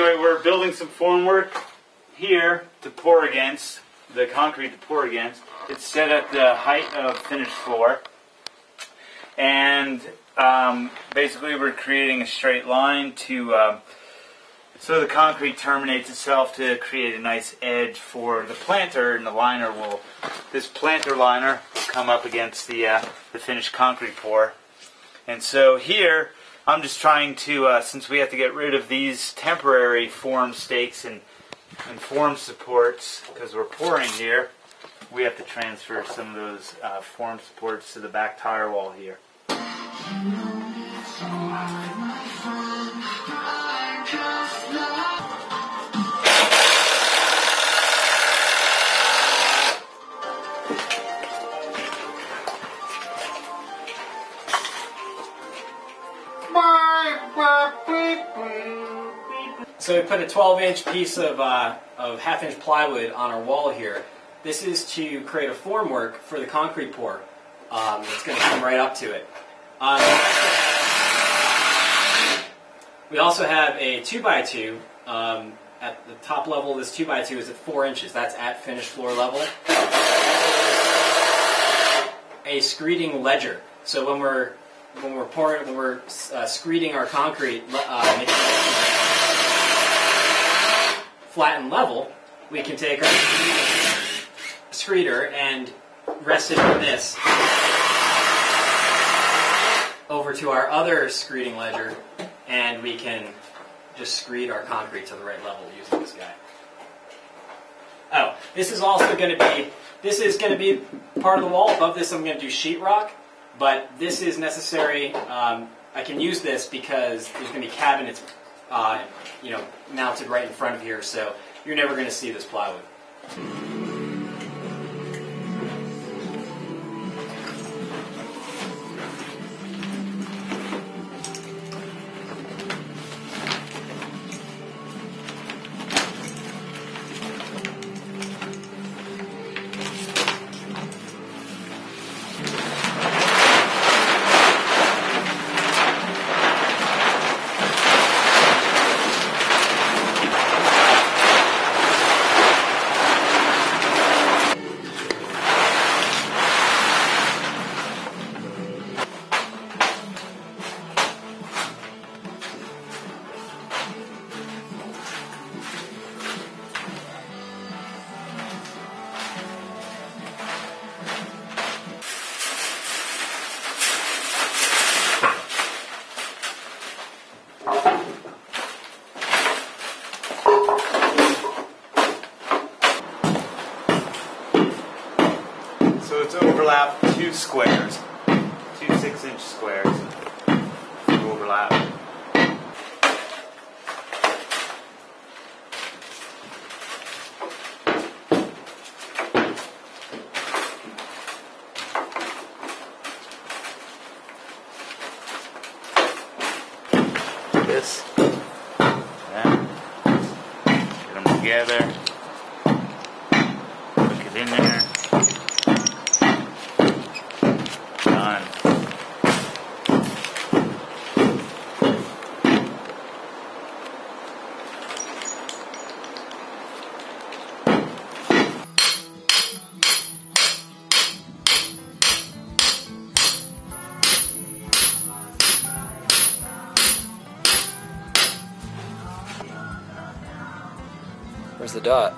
Anyway, we're building some formwork here to pour against, the concrete to pour against. It's set at the height of finished floor. And um, basically we're creating a straight line to, um, so the concrete terminates itself to create a nice edge for the planter and the liner will, this planter liner will come up against the, uh, the finished concrete pour. And so here, I'm just trying to, uh, since we have to get rid of these temporary form stakes and, and form supports, because we're pouring here, we have to transfer some of those uh, form supports to the back tire wall here. So we put a 12 inch piece of, uh, of half inch plywood on our wall here. This is to create a formwork for the concrete pour. Um, it's going to come right up to it. Um, we also have a 2x2. Um, at the top level, this 2x2 is at 4 inches. That's at finished floor level. A screeding ledger. So when we're when we're pouring, when we're uh, screeding our concrete, uh, flat and level, we can take our screeder and rest it on this over to our other screeding ledger, and we can just screed our concrete to the right level using this guy. Oh, this is also going to be this is going to be part of the wall. Above this, I'm going to do sheetrock, but this is necessary. Um, I can use this because there's going to be cabinets, uh, you know, mounted right in front of here, so you're never going to see this plywood. Overlap two squares, two six inch squares to overlap. This, that, get them together, hook it in there. Where's the dot?